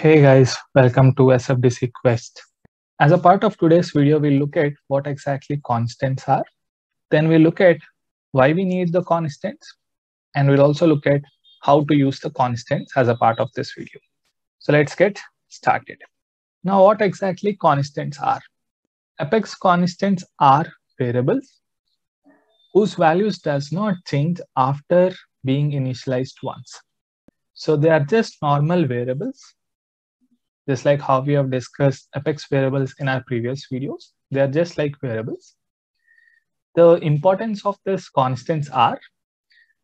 Hey guys, welcome to SFDC Quest. As a part of today's video, we'll look at what exactly constants are. Then we'll look at why we need the constants. And we'll also look at how to use the constants as a part of this video. So let's get started. Now, what exactly constants are? Apex constants are variables whose values does not change after being initialized once. So they are just normal variables just like how we have discussed apex variables in our previous videos. They are just like variables. The importance of this constants are,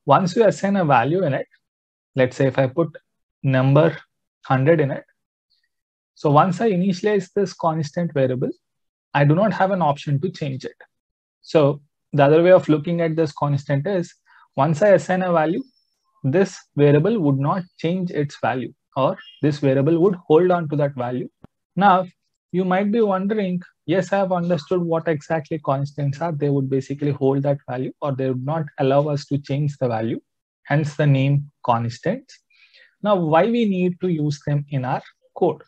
once you assign a value in it, let's say if I put number 100 in it, so once I initialize this constant variable, I do not have an option to change it. So the other way of looking at this constant is, once I assign a value, this variable would not change its value or this variable would hold on to that value. Now, you might be wondering, yes, I have understood what exactly constants are. They would basically hold that value or they would not allow us to change the value, hence the name constants. Now, why we need to use them in our code?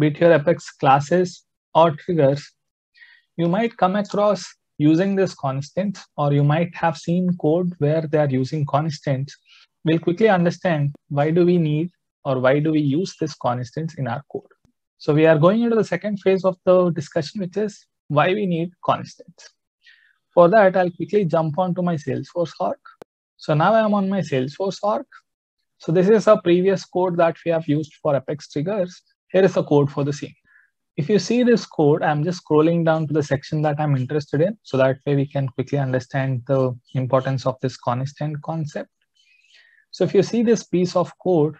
It your Apex classes or triggers, you might come across using this constant or you might have seen code where they are using constants. We'll quickly understand why do we need or why do we use this constants in our code? So we are going into the second phase of the discussion, which is why we need constants. For that, I'll quickly jump onto my Salesforce org. So now I'm on my Salesforce org. So this is a previous code that we have used for Apex triggers. Here is the code for the same. If you see this code, I'm just scrolling down to the section that I'm interested in. So that way we can quickly understand the importance of this constant concept. So if you see this piece of code,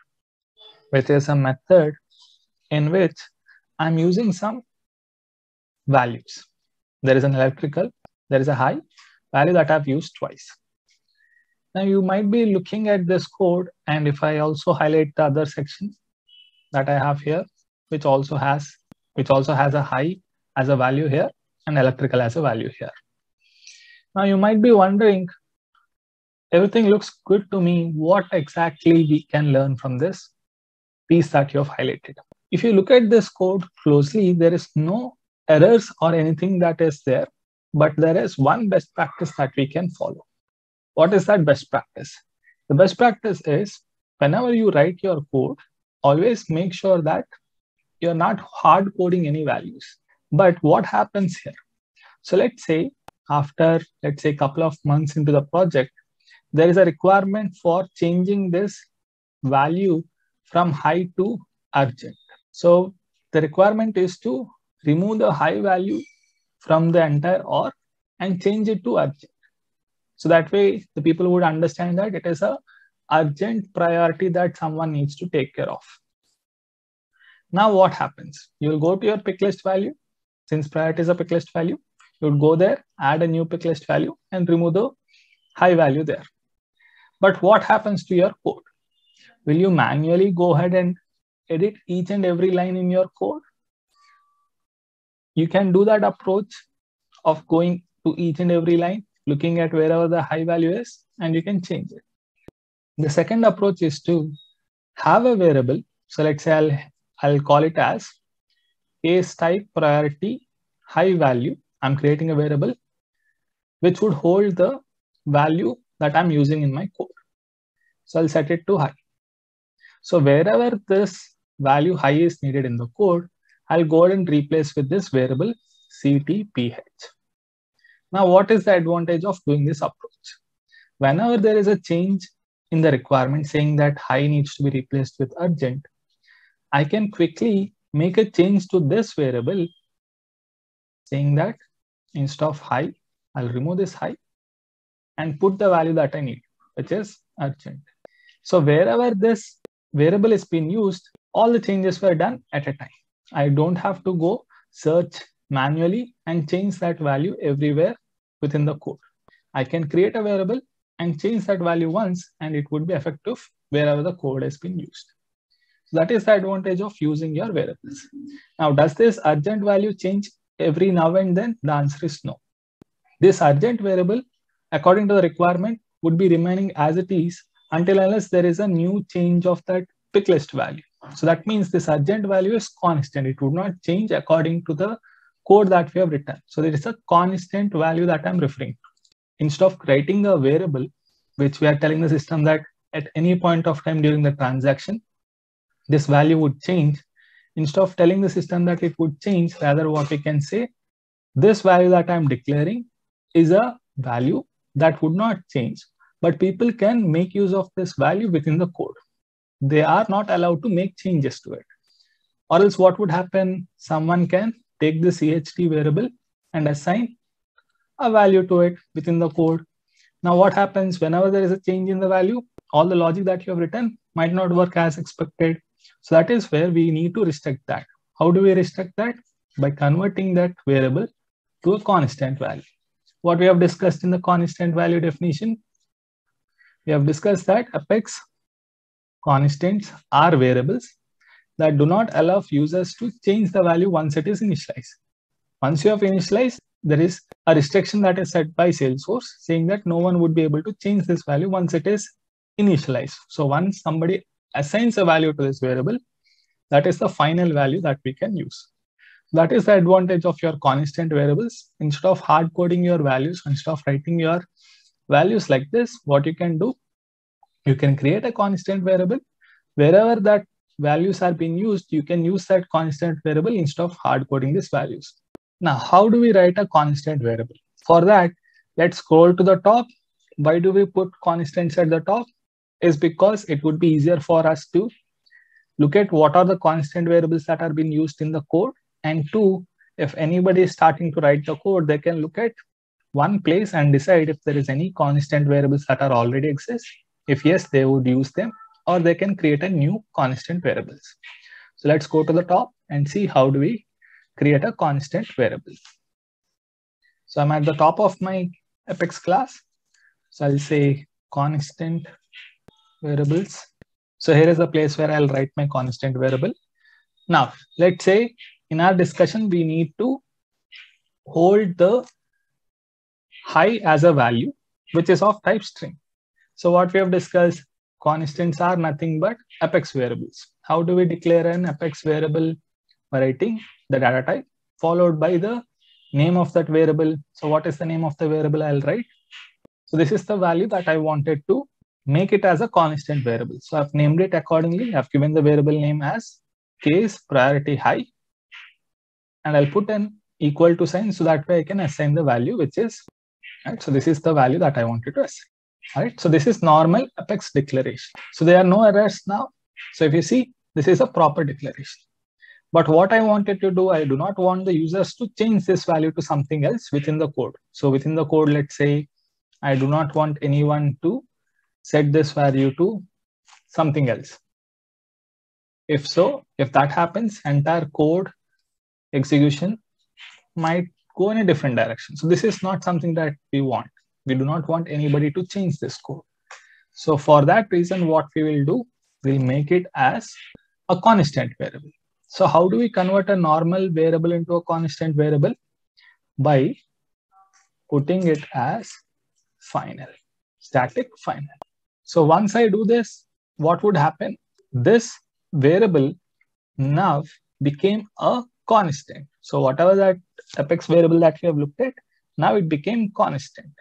which is a method in which I'm using some values. There is an electrical, there is a high value that I've used twice. Now you might be looking at this code and if I also highlight the other section that I have here, which also has which also has a high as a value here and electrical as a value here. Now you might be wondering, everything looks good to me. What exactly we can learn from this? Piece that you have highlighted. If you look at this code closely, there is no errors or anything that is there, but there is one best practice that we can follow. What is that best practice? The best practice is whenever you write your code, always make sure that you're not hard coding any values. But what happens here? So let's say after, let's say a couple of months into the project, there is a requirement for changing this value from high to urgent. So the requirement is to remove the high value from the entire org and change it to urgent. So that way the people would understand that it is a urgent priority that someone needs to take care of. Now what happens? You'll go to your pick list value. Since priority is a pick list value, you would go there, add a new pick list value and remove the high value there. But what happens to your code? Will you manually go ahead and edit each and every line in your code? You can do that approach of going to each and every line, looking at wherever the high value is, and you can change it. The second approach is to have a variable. So let's say I'll, I'll call it as case type priority high value. I'm creating a variable which would hold the value that I'm using in my code. So I'll set it to high. So wherever this value high is needed in the code, I'll go ahead and replace with this variable ctph. Now, what is the advantage of doing this approach? Whenever there is a change in the requirement saying that high needs to be replaced with urgent, I can quickly make a change to this variable saying that instead of high, I'll remove this high and put the value that I need, which is urgent. So wherever this variable is being used, all the changes were done at a time. I don't have to go search manually and change that value everywhere within the code. I can create a variable and change that value once and it would be effective wherever the code has been used. So that is the advantage of using your variables. Now, does this urgent value change every now and then? The answer is no. This urgent variable, according to the requirement, would be remaining as it is until unless there is a new change of that pick list value. So that means this urgent value is constant. It would not change according to the code that we have written. So there is a constant value that I'm referring to. Instead of creating a variable, which we are telling the system that at any point of time during the transaction, this value would change. Instead of telling the system that it would change, rather what we can say, this value that I'm declaring is a value that would not change. But people can make use of this value within the code. They are not allowed to make changes to it. Or else what would happen? Someone can take the CHT variable and assign a value to it within the code. Now what happens whenever there is a change in the value, all the logic that you have written might not work as expected. So that is where we need to restrict that. How do we restrict that? By converting that variable to a constant value. What we have discussed in the constant value definition, we have discussed that Apex constants are variables that do not allow users to change the value once it is initialized. Once you have initialized, there is a restriction that is set by Salesforce saying that no one would be able to change this value once it is initialized. So once somebody assigns a value to this variable, that is the final value that we can use. That is the advantage of your constant variables. Instead of hard coding your values, instead of writing your values like this, what you can do, you can create a constant variable. Wherever that values are being used, you can use that constant variable instead of hard coding these values. Now, how do we write a constant variable? For that, let's scroll to the top. Why do we put constants at the top? Is because it would be easier for us to look at what are the constant variables that are being used in the code. And two, if anybody is starting to write the code, they can look at one place and decide if there is any constant variables that are already exist. If yes, they would use them or they can create a new constant variables. So let's go to the top and see how do we create a constant variable. So I'm at the top of my Apex class. So I'll say constant variables. So here is a place where I'll write my constant variable. Now, let's say in our discussion, we need to hold the high as a value, which is of type string. So what we have discussed, constants are nothing but apex variables. How do we declare an apex variable? By writing the data type followed by the name of that variable. So what is the name of the variable I'll write? So this is the value that I wanted to make it as a constant variable. So I've named it accordingly. I've given the variable name as case priority high. And I'll put an equal to sign so that way I can assign the value, which is, right? So this is the value that I wanted to assign. Right. So this is normal Apex declaration. So there are no errors now. So if you see, this is a proper declaration. But what I wanted to do, I do not want the users to change this value to something else within the code. So within the code, let's say, I do not want anyone to set this value to something else. If so, if that happens, entire code execution might go in a different direction. So this is not something that we want. We do not want anybody to change this code. So for that reason, what we will do, we'll make it as a constant variable. So how do we convert a normal variable into a constant variable? By putting it as final, static final. So once I do this, what would happen? This variable now became a constant. So whatever that apex variable that we have looked at, now it became constant.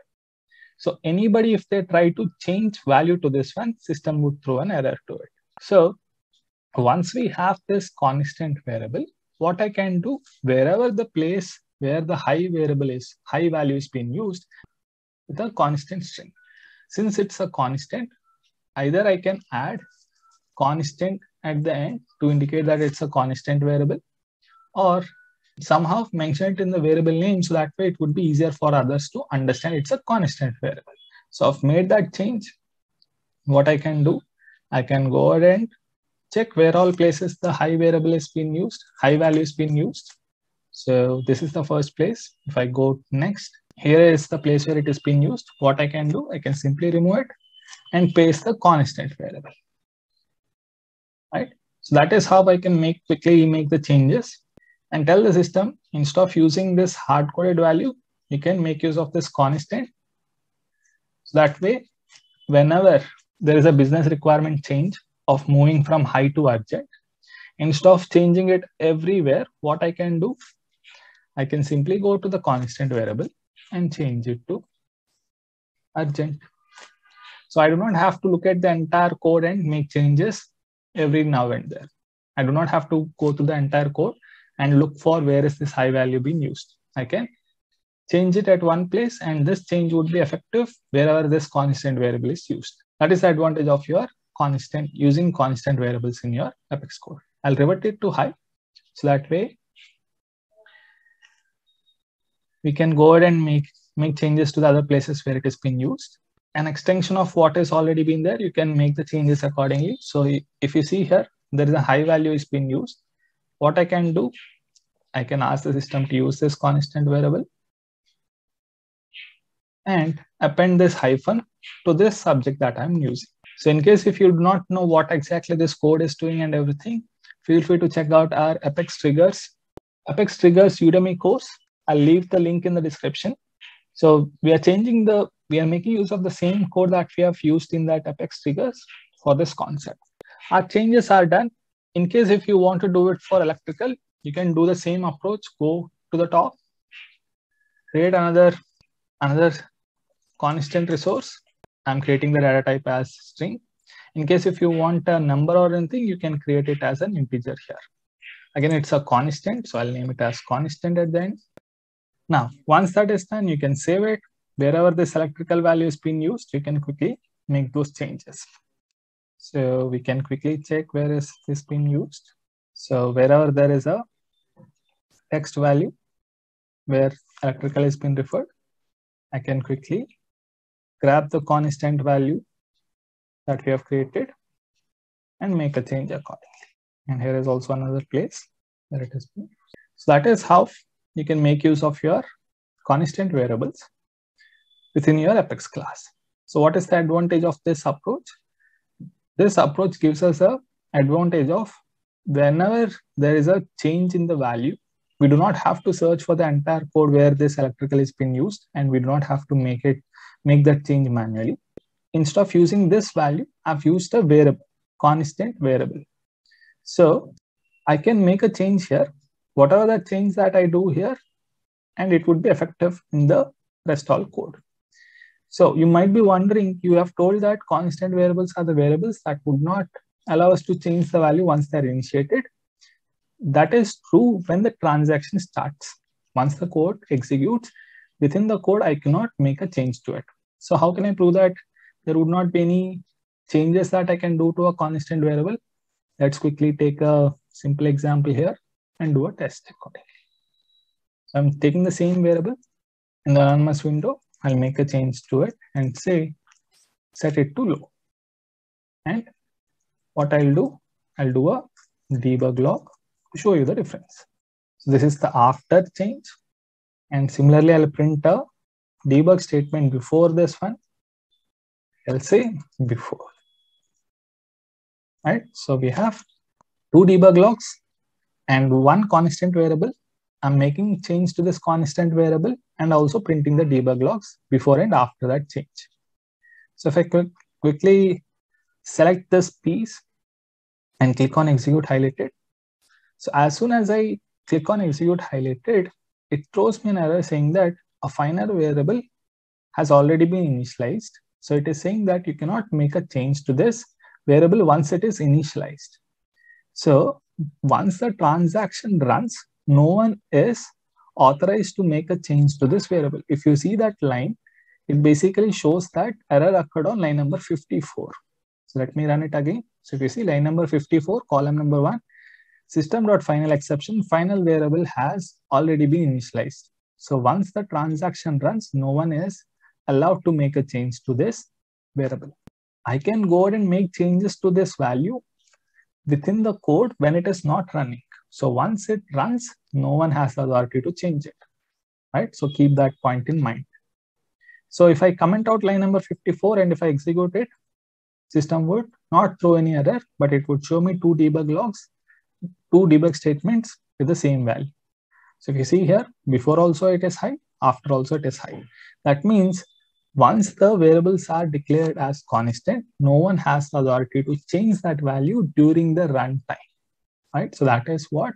So anybody, if they try to change value to this one, system would throw an error to it. So once we have this constant variable, what I can do, wherever the place where the high variable is, high value is being used, with a constant string. Since it's a constant, either I can add constant at the end to indicate that it's a constant variable, or somehow mention it in the variable name so that way it would be easier for others to understand it's a constant variable. So I've made that change. What I can do, I can go ahead and check where all places the high variable is being used, high value is being used. So this is the first place. If I go next, here is the place where it is being used. What I can do, I can simply remove it and paste the constant variable. Right. So that is how I can make quickly make the changes and tell the system instead of using this hard coded value, you can make use of this constant. So that way, whenever there is a business requirement change, of moving from high to urgent. Instead of changing it everywhere, what I can do, I can simply go to the constant variable and change it to urgent. So I do not have to look at the entire code and make changes every now and then. I do not have to go to the entire code and look for where is this high value being used. I can change it at one place and this change would be effective wherever this constant variable is used. That is the advantage of your constant using constant variables in your Apex code. I'll revert it to high. So that way we can go ahead and make, make changes to the other places where it is being used. An extension of what has already been there, you can make the changes accordingly. So if you see here, there is a high value is being used. What I can do, I can ask the system to use this constant variable and append this hyphen to this subject that I'm using. So in case if you do not know what exactly this code is doing and everything, feel free to check out our Apex Triggers, Apex Triggers Udemy course. I'll leave the link in the description. So we are changing the, we are making use of the same code that we have used in that Apex Triggers for this concept. Our changes are done. In case if you want to do it for electrical, you can do the same approach, go to the top, create another, another constant resource. I'm creating the data type as string. In case if you want a number or anything, you can create it as an integer here. Again, it's a constant, so I'll name it as constant at the end. Now, once that is done, you can save it. Wherever this electrical value is being used, you can quickly make those changes. So we can quickly check where is this being used. So wherever there is a text value where electrical is being referred, I can quickly grab the constant value that we have created and make a change accordingly. And here is also another place where it is been. So that is how you can make use of your constant variables within your Apex class. So what is the advantage of this approach? This approach gives us a advantage of whenever there is a change in the value, we do not have to search for the entire code where this electrical is being used and we do not have to make it make that change manually. Instead of using this value, I've used a variable, constant variable. So I can make a change here, whatever the change that I do here, and it would be effective in the rest all code. So you might be wondering, you have told that constant variables are the variables that would not allow us to change the value once they're initiated. That is true when the transaction starts. Once the code executes, within the code, I cannot make a change to it. So how can I prove that there would not be any changes that I can do to a constant variable? Let's quickly take a simple example here and do a test accordingly. I'm taking the same variable in the anonymous window. I'll make a change to it and say, set it to low. And what I'll do, I'll do a debug log to show you the difference. So this is the after change. And similarly, I'll print a debug statement before this one. I'll say before. Right. So we have two debug logs and one constant variable. I'm making change to this constant variable and also printing the debug logs before and after that change. So if I quick, quickly select this piece and click on execute highlighted. So as soon as I click on execute highlighted, it throws me an error saying that a final variable has already been initialized. So it is saying that you cannot make a change to this variable once it is initialized. So once the transaction runs, no one is authorized to make a change to this variable. If you see that line, it basically shows that error occurred on line number 54. So let me run it again. So if you see line number 54, column number one, system.final exception, final variable has already been initialized. So once the transaction runs, no one is allowed to make a change to this variable. I can go ahead and make changes to this value within the code when it is not running. So once it runs, no one has the authority to change it, right? So keep that point in mind. So if I comment out line number 54 and if I execute it, system would not throw any error, but it would show me two debug logs, two debug statements with the same value. So if you see here, before also it is high, after also it is high. That means once the variables are declared as constant, no one has the authority to change that value during the runtime. Right? So that is what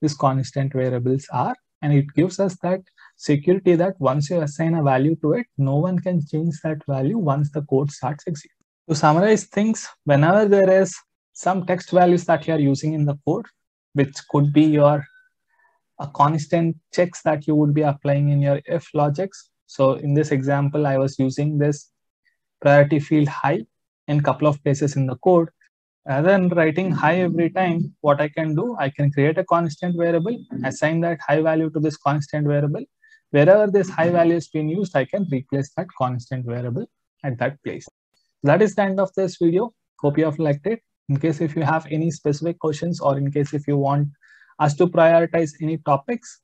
these constant variables are. And it gives us that security that once you assign a value to it, no one can change that value once the code starts executing. To summarize things, whenever there is some text values that you are using in the code, which could be your a constant checks that you would be applying in your if logics. So in this example, I was using this priority field high in couple of places in the code. Rather than writing high every time, what I can do, I can create a constant variable, assign that high value to this constant variable. Wherever this high value is being used, I can replace that constant variable at that place. That is the end of this video. Hope you have liked it. In case if you have any specific questions or in case if you want us to prioritize any topics,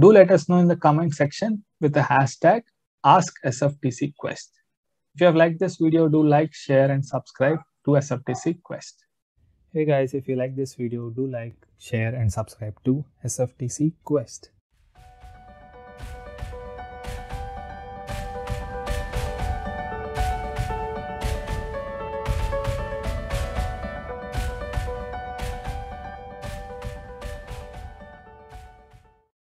do let us know in the comment section with the hashtag AskSFDCQuest. If you have liked this video, do like, share, and subscribe to SFDC Quest. Hey guys, if you like this video, do like, share, and subscribe to SFDC Quest.